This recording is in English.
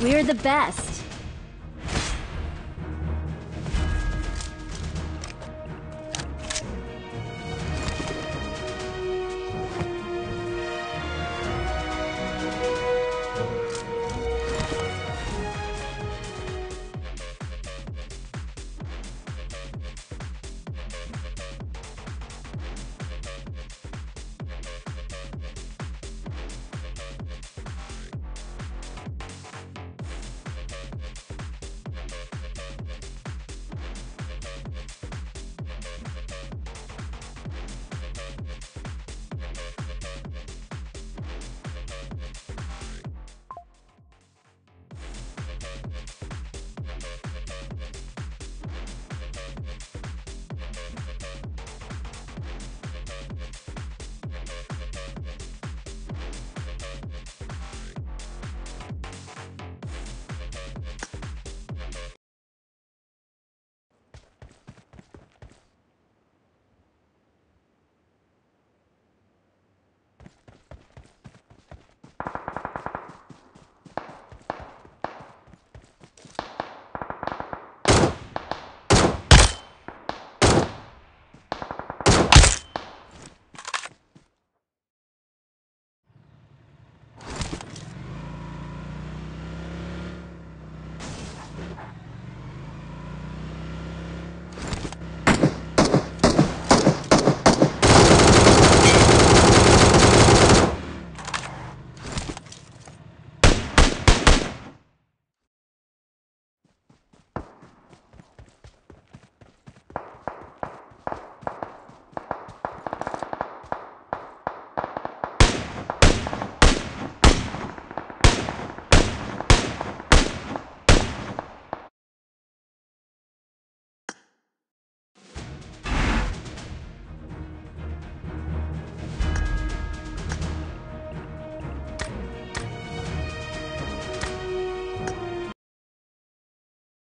We're the best.